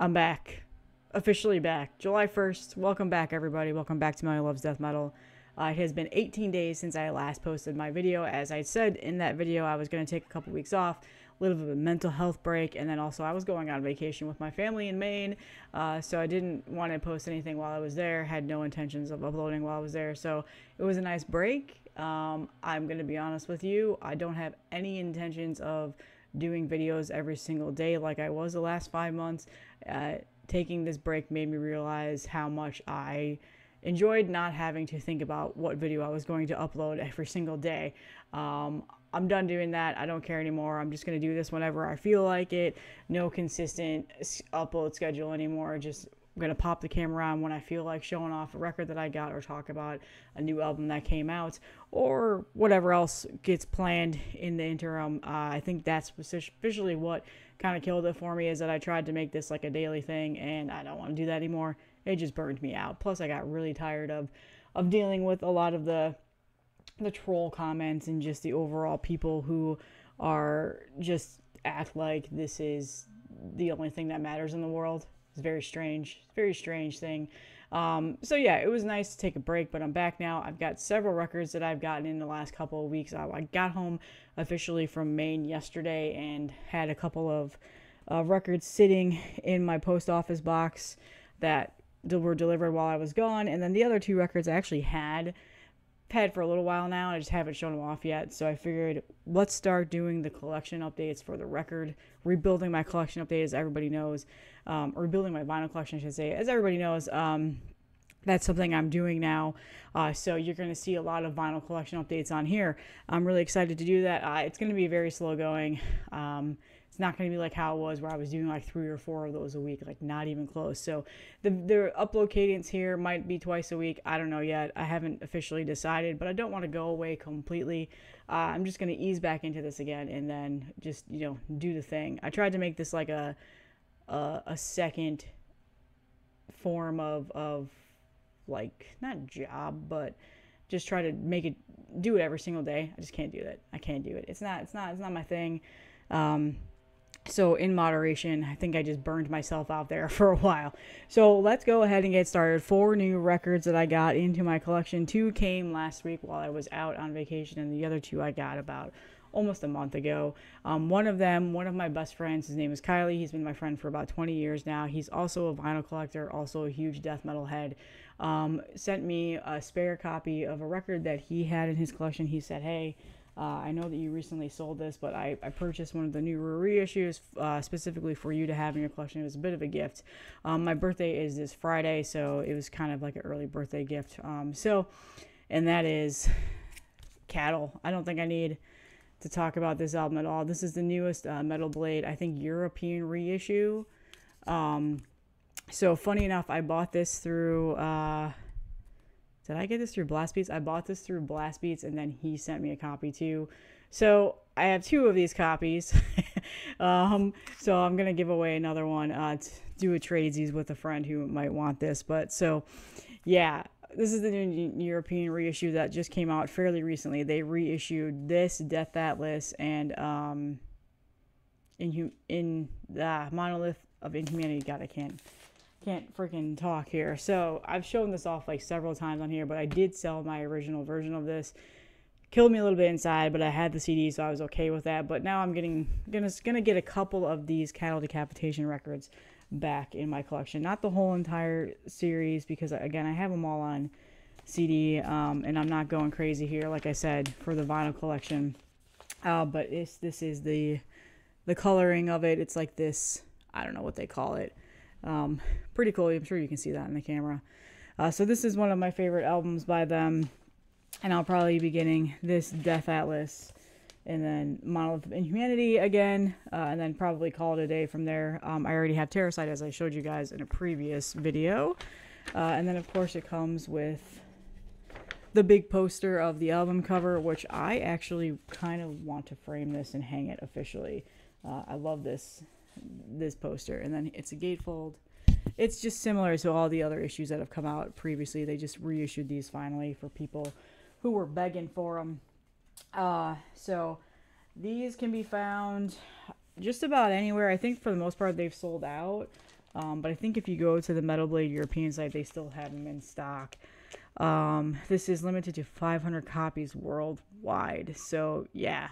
I'm back. Officially back. July 1st. Welcome back, everybody. Welcome back to My Loves Death Metal. Uh, it has been 18 days since I last posted my video. As I said in that video, I was going to take a couple weeks off, a little bit of a mental health break, and then also I was going on vacation with my family in Maine. Uh, so I didn't want to post anything while I was there, had no intentions of uploading while I was there. So it was a nice break. Um, I'm going to be honest with you, I don't have any intentions of doing videos every single day like I was the last five months. Uh, taking this break made me realize how much I enjoyed not having to think about what video I was going to upload every single day. Um, I'm done doing that. I don't care anymore. I'm just going to do this whenever I feel like it. No consistent upload schedule anymore. Just going to pop the camera on when I feel like showing off a record that I got or talk about a new album that came out or whatever else gets planned in the interim. Uh, I think that's officially what kind of killed it for me is that I tried to make this like a daily thing and I don't want to do that anymore. It just burned me out. Plus I got really tired of of dealing with a lot of the the troll comments and just the overall people who are just act like this is the only thing that matters in the world it's very strange, very strange thing. Um, so yeah, it was nice to take a break, but I'm back now. I've got several records that I've gotten in the last couple of weeks. I, I got home officially from Maine yesterday and had a couple of uh, records sitting in my post office box that were delivered while I was gone, and then the other two records I actually had had for a little while now. I just haven't shown them off yet. So I figured let's start doing the collection updates for the record, rebuilding my collection update as everybody knows, um, or rebuilding my vinyl collection, I should say. As everybody knows, um, that's something I'm doing now. Uh, so you're going to see a lot of vinyl collection updates on here. I'm really excited to do that. Uh, it's going to be very slow going. Um, it's not going to be like how it was where I was doing like three or four of those a week, like not even close. So the, the upload cadence here might be twice a week. I don't know yet. I haven't officially decided, but I don't want to go away completely. Uh, I'm just going to ease back into this again and then just, you know, do the thing. I tried to make this like a, a, a second form of, of like, not job, but just try to make it do it every single day. I just can't do it. I can't do it. It's not, it's not, it's not my thing. Um, so in moderation i think i just burned myself out there for a while. So let's go ahead and get started. Four new records that i got into my collection. Two came last week while i was out on vacation and the other two i got about almost a month ago. Um, one of them one of my best friends his name is kylie. He's been my friend for about 20 years now. He's also a vinyl collector also a huge death metal head. Um, sent me a spare copy of a record that he had in his collection. He said hey uh, I know that you recently sold this, but I, I purchased one of the new reissues uh, specifically for you to have in your collection. It was a bit of a gift. Um, my birthday is this Friday, so it was kind of like an early birthday gift. Um, so, and that is Cattle. I don't think I need to talk about this album at all. This is the newest uh, Metal Blade, I think, European reissue. Um, so, funny enough, I bought this through uh, did I get this through Blast Beats? I bought this through Blast Beats and then he sent me a copy too. So I have two of these copies. um, so I'm going to give away another one, uh, to do a tradesies with a friend who might want this. But so, yeah, this is the new European reissue that just came out fairly recently. They reissued this Death Atlas and um, in in the Monolith of Inhumanity. God, I can't can't freaking talk here. So I've shown this off like several times on here, but I did sell my original version of this. Killed me a little bit inside, but I had the CD, so I was okay with that. But now I'm getting gonna gonna get a couple of these cattle decapitation records back in my collection. Not the whole entire series because again I have them all on CD, um, and I'm not going crazy here, like I said, for the vinyl collection. Uh, but this this is the the coloring of it. It's like this. I don't know what they call it. Um, pretty cool. I'm sure you can see that in the camera. Uh, so this is one of my favorite albums by them. And I'll probably be getting this Death Atlas and then Monolith of Inhumanity again, uh, and then probably call it a day from there. Um, I already have Terrasite as I showed you guys in a previous video. Uh, and then of course it comes with the big poster of the album cover, which I actually kind of want to frame this and hang it officially. Uh, I love this this poster, and then it's a gatefold. It's just similar to all the other issues that have come out previously. They just reissued these finally for people who were begging for them. Uh, so these can be found just about anywhere. I think for the most part they've sold out. Um, but I think if you go to the Metal Blade European site, they still have them in stock. Um, this is limited to 500 copies worldwide. So, yeah,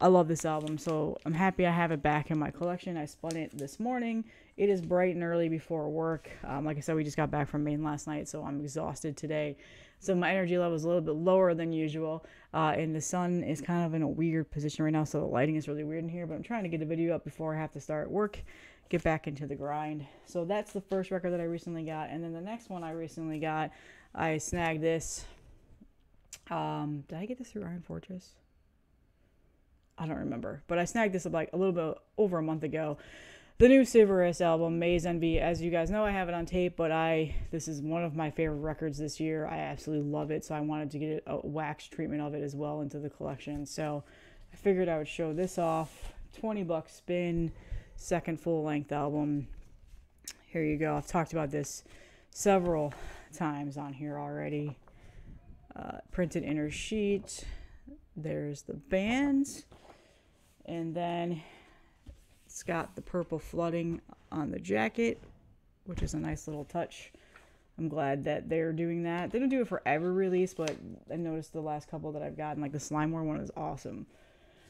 I love this album. So, I'm happy I have it back in my collection. I spun it this morning. It is bright and early before work. Um, like I said, we just got back from Maine last night, so I'm exhausted today. So, my energy level is a little bit lower than usual. Uh, and the sun is kind of in a weird position right now, so the lighting is really weird in here. But I'm trying to get the video up before I have to start work get back into the grind. So that's the first record that I recently got. And then the next one I recently got, I snagged this. Um, did I get this through Iron Fortress? I don't remember, but I snagged this up like a little bit over a month ago. The new Civerous album, Maze Envy. As you guys know, I have it on tape, but I this is one of my favorite records this year. I absolutely love it, so I wanted to get a wax treatment of it as well into the collection. So I figured I would show this off. 20 bucks spin, second full length album. Here you go. I've talked about this several times on here already. Uh, printed inner sheet. There's the bands. And then it's got the purple flooding on the jacket, which is a nice little touch. I'm glad that they're doing that. They don't do it for every release, but I noticed the last couple that I've gotten, like the Slimeware one is awesome.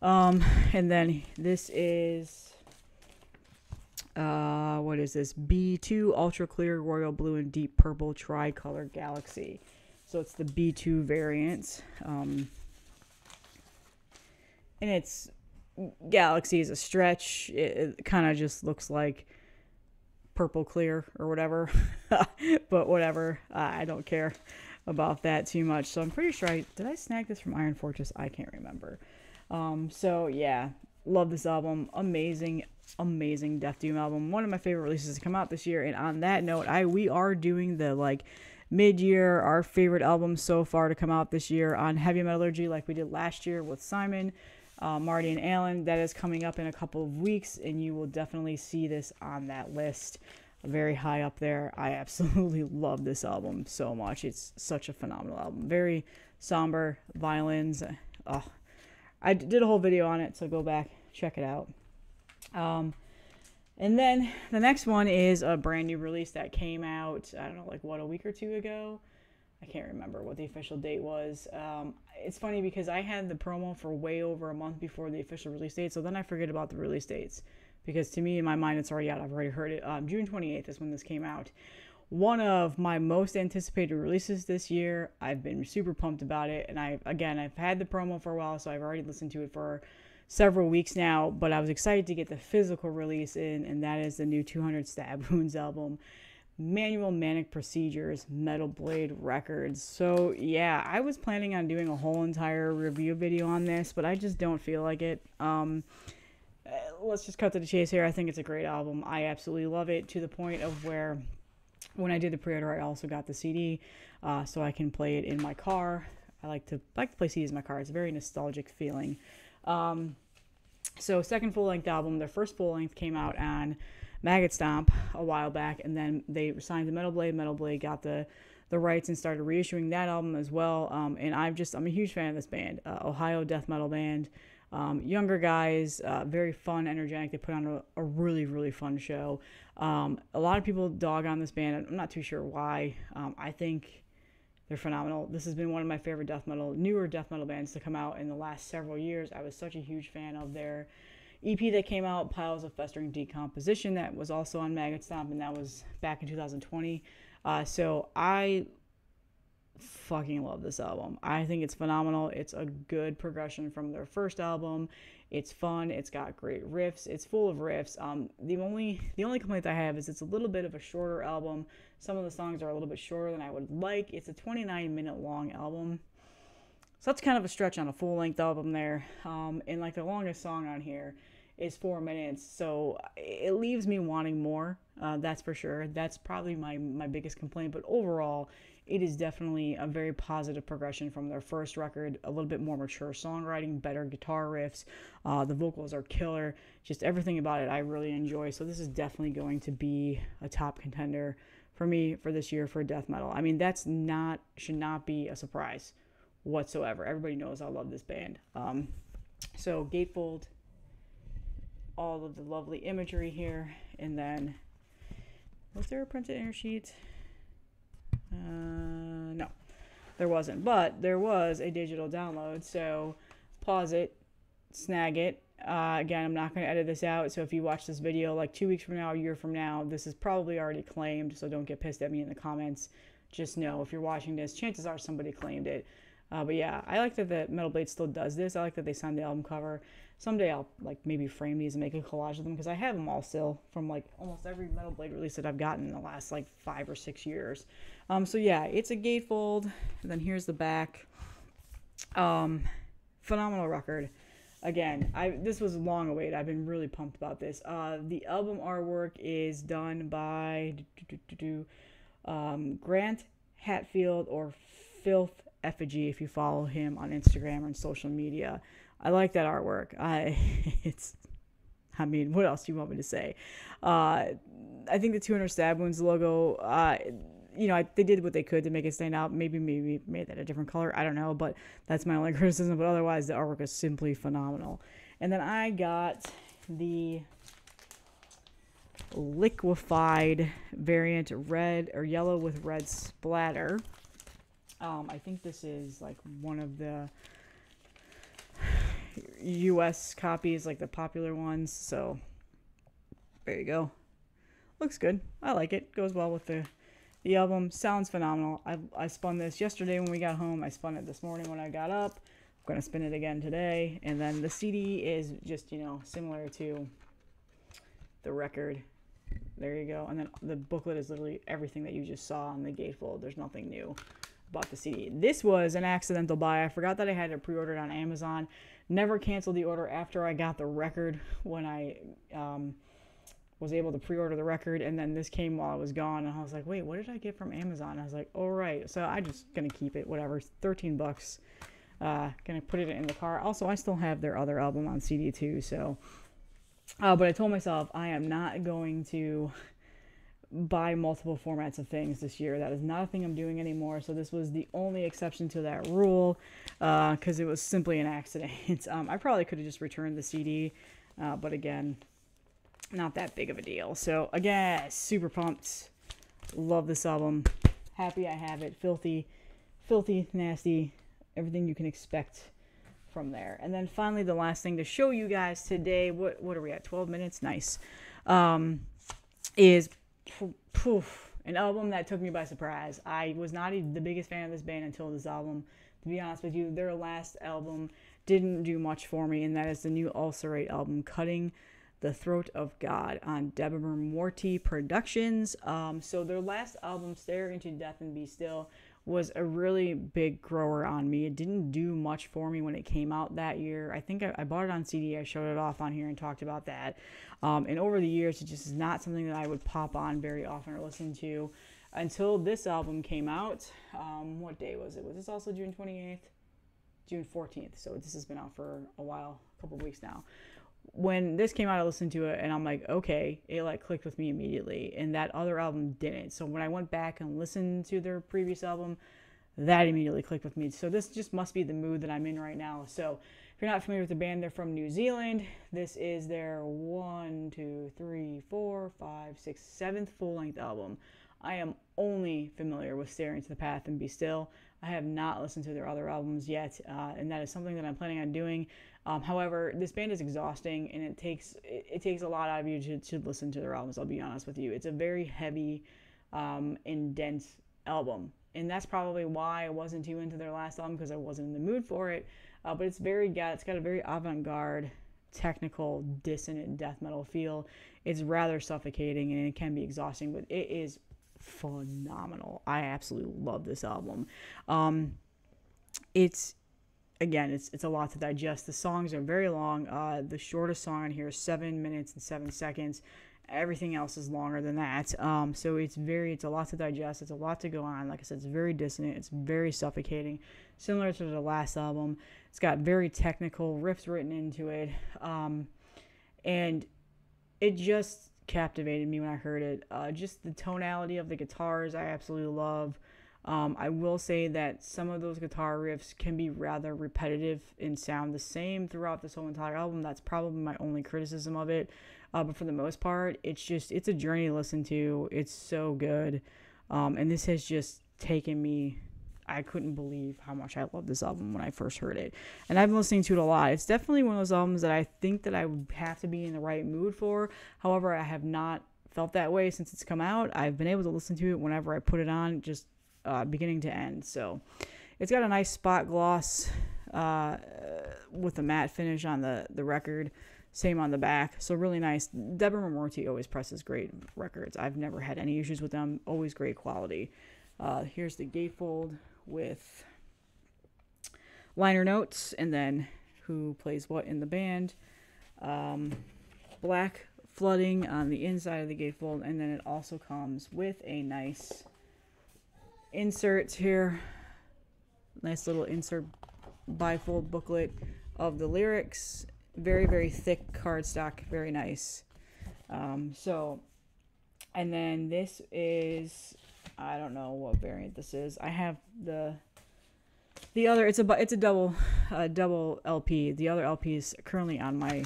Um, and then this is uh, what is this? B2 Ultra Clear Royal Blue and Deep Purple Tricolor Galaxy. So it's the B2 variant. Um, and it's Galaxy is a stretch. It, it kind of just looks like purple clear or whatever. but whatever. I don't care about that too much. So I'm pretty sure I did I snag this from Iron Fortress? I can't remember. Um, so yeah, love this album. Amazing, amazing Death Doom album. One of my favorite releases to come out this year. And on that note, I we are doing the like mid-year our favorite albums so far to come out this year on heavy metallurgy like we did last year with simon uh, marty and alan that is coming up in a couple of weeks and you will definitely see this on that list. Very high up there. I absolutely love this album so much. It's such a phenomenal album. Very somber violins oh, i did a whole video on it so go back check it out. Um, and then the next one is a brand new release that came out, I don't know, like what, a week or two ago? I can't remember what the official date was. Um, it's funny because I had the promo for way over a month before the official release date, so then I forget about the release dates because to me, in my mind, it's already out. I've already heard it. Um, June 28th is when this came out. One of my most anticipated releases this year. I've been super pumped about it, and I again, I've had the promo for a while, so I've already listened to it for several weeks now, but I was excited to get the physical release in, and that is the new 200 Stab Wounds album. Manual Manic Procedures, Metal Blade Records. So, yeah, I was planning on doing a whole entire review video on this, but I just don't feel like it. Um, uh, let's just cut to the chase here. I think it's a great album. I absolutely love it to the point of where when I did the pre-order, I also got the CD, uh, so I can play it in my car. I like to like to play CDs in my car. It's a very nostalgic feeling. Um, so second full length album, their first full length came out on Maggot Stomp a while back, and then they signed to Metal Blade. Metal Blade got the the rights and started reissuing that album as well. Um, and I'm just I'm a huge fan of this band, uh, Ohio death metal band. Um, younger guys, uh, very fun, energetic. They put on a, a really really fun show. Um, a lot of people dog on this band. I'm not too sure why. Um, I think they're phenomenal. This has been one of my favorite death metal, newer death metal bands to come out in the last several years. I was such a huge fan of their EP that came out, Piles of Festering Decomposition, that was also on Maggot Stomp, and that was back in 2020. Uh, so I fucking love this album. I think it's phenomenal. It's a good progression from their first album. It's fun. It's got great riffs. It's full of riffs. Um, the only the only complaint I have is it's a little bit of a shorter album. Some of the songs are a little bit shorter than I would like. It's a 29 minute long album. So that's kind of a stretch on a full length album there. Um, and like the longest song on here is four minutes. So it leaves me wanting more. Uh, that's for sure. That's probably my, my biggest complaint. But overall, it is definitely a very positive progression from their first record. A little bit more mature songwriting, better guitar riffs. Uh, the vocals are killer. Just everything about it I really enjoy. So this is definitely going to be a top contender for me for this year for death metal. I mean, that's not should not be a surprise whatsoever. Everybody knows I love this band. Um, so gatefold, all of the lovely imagery here, and then Was there a printed inner sheet? Uh, no, there wasn't. But there was a digital download. So pause it, snag it. Uh, again, I'm not going to edit this out. So if you watch this video like two weeks from now, a year from now, this is probably already claimed. So don't get pissed at me in the comments. Just know if you're watching this, chances are somebody claimed it. Uh, but yeah, I like that the Metal Blade still does this. I like that they signed the album cover. Someday I'll like maybe frame these and make a collage of them because I have them all still from like almost every Metal Blade release that I've gotten in the last like five or six years. Um, so yeah, it's a gatefold. And then here's the back. Um, phenomenal record. Again, I this was long awaited. I've been really pumped about this. Uh, the album artwork is done by um, Grant Hatfield or Filth Effigy if you follow him on Instagram or social media. I like that artwork. I it's I mean, what else do you want me to say? Uh, I think the 200 stab wounds logo. Uh, you know, I, they did what they could to make it stand out. Maybe, maybe made that a different color. I don't know, but that's my only criticism. But otherwise, the artwork is simply phenomenal. And then I got the liquefied variant, red or yellow with red splatter. Um, I think this is like one of the US copies, like the popular ones. So there you go. Looks good. I like it. Goes well with the the album. Sounds phenomenal. I I spun this yesterday when we got home. I spun it this morning when I got up. I'm gonna spin it again today. And then the CD is just you know similar to the record. There you go. And then the booklet is literally everything that you just saw on the gatefold. There's nothing new bought the CD. This was an accidental buy. I forgot that I had it pre-ordered on Amazon. Never canceled the order after I got the record when I um, was able to pre-order the record, and then this came while I was gone, and I was like, wait, what did I get from Amazon? I was like, all right, so I'm just gonna keep it, whatever, 13 bucks. Uh, gonna put it in the car. Also, I still have their other album on CD too, so. Uh, but I told myself I am not going to buy multiple formats of things this year. That is not a thing I'm doing anymore. So this was the only exception to that rule because uh, it was simply an accident. um, I probably could have just returned the CD, uh, but again, not that big of a deal. So again, super pumped. Love this album. Happy I have it. Filthy, filthy, nasty. Everything you can expect from there. And then finally, the last thing to show you guys today. What what are we at? 12 minutes. Nice. Um, is poof, an album that took me by surprise. I was not the biggest fan of this band until this album. To be honest with you, their last album didn't do much for me, and that is the new Ulcerate album, Cutting the Throat of God on Debemur Morti Productions. Um, so their last album, Stare into Death and Be Still, was a really big grower on me. It didn't do much for me when it came out that year. I think I, I bought it on CD. I showed it off on here and talked about that. Um, and over the years, it just is not something that I would pop on very often or listen to until this album came out. Um, what day was it? Was this also June 28th? June 14th. So this has been out for a while, a couple of weeks now when this came out, I listened to it and I'm like, okay, it like clicked with me immediately. And that other album didn't. So when I went back and listened to their previous album, that immediately clicked with me. So this just must be the mood that I'm in right now. So if you're not familiar with the band, they're from New Zealand. This is their one, two, three, four, five, six, seventh full length album. I am only familiar with Stare into Death and Be Still. I have not listened to their other albums yet, uh, and that is something that I'm planning on doing. Um, however, this band is exhausting, and it takes it, it, takes a lot out of you to, to listen to their albums. I'll be honest with you; it's a very heavy um, and dense album, and that's probably why I wasn't too into their last album because I wasn't in the mood for it. Uh, but it's very got it's got a very avant-garde, technical, dissonant death metal feel. It's rather suffocating and it can be exhausting, but it is phenomenal. I absolutely love this album. Um, it's again, it's it's a lot to digest. The songs are very long. Uh, the shortest song on here is seven minutes and seven seconds. Everything else is longer than that. Um, so it's very it's a lot to digest. It's a lot to go on. Like I said, it's very dissonant. It's very suffocating, similar to the last album. It's got very technical riffs written into it, um, and it just captivated me when I heard it. Uh, just the tonality of the guitars, I absolutely love. Um, I will say that some of those guitar riffs can be rather repetitive and sound the same throughout this whole entire album. That's probably my only criticism of it. Uh, but for the most part, it's just it's a journey to listen to. It's so good, um, and this has just taken me. I couldn't believe how much I loved this album when I first heard it, and I've been listening to it a lot. It's definitely one of those albums that I think that I would have to be in the right mood for. However, I have not felt that way since it's come out. I've been able to listen to it whenever I put it on, just uh, beginning to end. So it's got a nice spot gloss uh, with a matte finish on the the record. Same on the back. So really nice. Debemur Morti always presses great records. I've never had any issues with them. Always great quality. Uh, here's the gatefold with liner notes and then who plays what in the band. Um, black flooding on the inside of the gatefold, and then it also comes with a nice insert here. Nice little insert bifold booklet of the lyrics. Very very thick cardstock very nice. Um, so and then this is i don't know what variant this is. I have the the other it's a it's a double uh, double lp the other lp is currently on my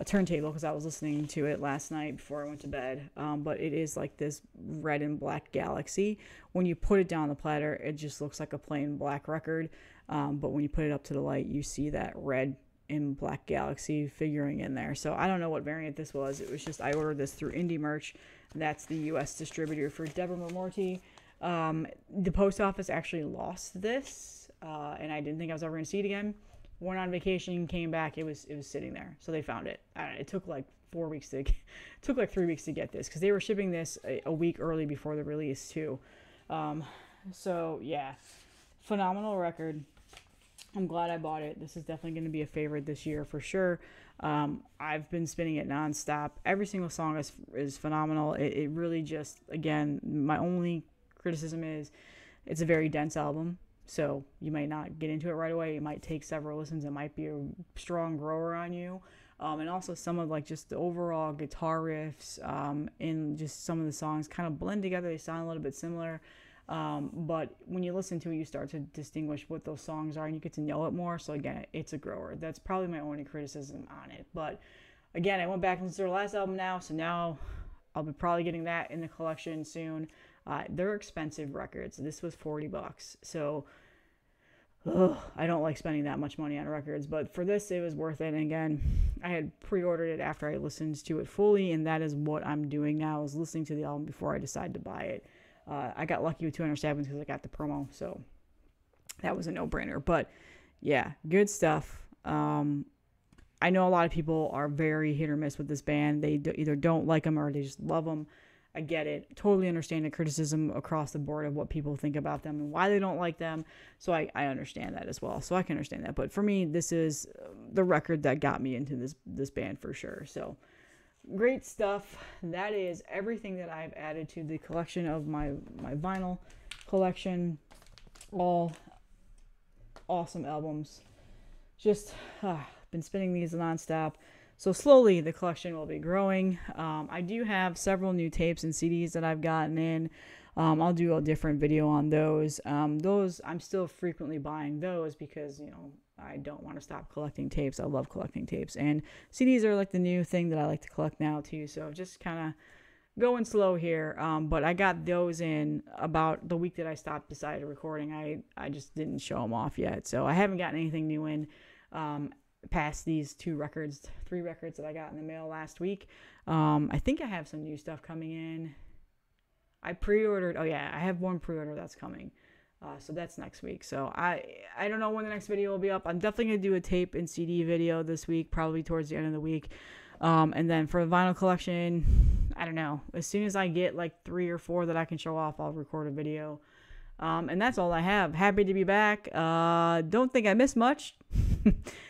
a turntable because I was listening to it last night before I went to bed. Um, but it is like this red and black galaxy. When you put it down the platter, it just looks like a plain black record. Um, but when you put it up to the light, you see that red and Black Galaxy figuring in there. So I don't know what variant this was. It was just I ordered this through Indie Merch. That's the U.S. distributor for Debemur Morti. Um, the post office actually lost this, uh, and I didn't think I was ever going to see it again. Went on vacation, came back, it was it was sitting there. So they found it. It took like four weeks to, took like three weeks to get this because they were shipping this a, a, week early before the release too. Um, so yeah, phenomenal record. I'm glad I bought it. This is definitely going to be a favorite this year for sure. Um, I've been spinning it nonstop. Every single song is is phenomenal. It, it really just again, my only criticism is it's a very dense album. So you might not get into it right away. It might take several listens. It might be a strong grower on you. Um, and also some of like just the overall guitar riffs um, in just some of the songs kind of blend together. They sound a little bit similar. Um, but when you listen to it, you start to distinguish what those songs are and you get to know it more. So again, it's a grower. That's probably my only criticism on it. But again, I went back and listened to their last album now, so now I'll be probably getting that in the collection soon. Uh, they're expensive records. This was 40 bucks. So ugh, I don't like spending that much money on records, but for this, it was worth it. And again, I had pre-ordered it after I listened to it fully, and that is what I'm doing now. Is listening to the album before I decide to buy it. Uh, I got lucky with 207 because I got the promo, so that was a no-brainer. But yeah, good stuff. Um, I know a lot of people are very hit or miss with this band. They either don't like them or they just love them. I get it. Totally understand the criticism across the board of what people think about them and why they don't like them. So I, I understand that as well. So I can understand that. But for me, this is the record that got me into this this band for sure. So great stuff. That is everything that I've added to the collection of my my vinyl collection. All awesome albums. Just uh, been spinning these nonstop. So slowly the collection will be growing. Um, I do have several new tapes and CDs that I've gotten in. Um, I'll do a different video on those. Um, those I'm still frequently buying those because you know I don't want to stop collecting tapes. I love collecting tapes. And CDs are like the new thing that I like to collect now, too. So just kind of going slow here. Um, but I got those in about the week that I stopped decided recording. I, I just didn't show them off yet. So I haven't gotten anything new in um, past these two records, three records that I got in the mail last week. Um, I think I have some new stuff coming in. I pre-ordered. Oh yeah, I have one pre-order that's coming. Uh, so that's next week. So I I don't know when the next video will be up. I'm definitely gonna do a tape and CD video this week, probably towards the end of the week. Um, and then for the vinyl collection, I don't know. As soon as I get like three or four that I can show off, I'll record a video. Um, and that's all I have. Happy to be back. Uh, don't think I missed much.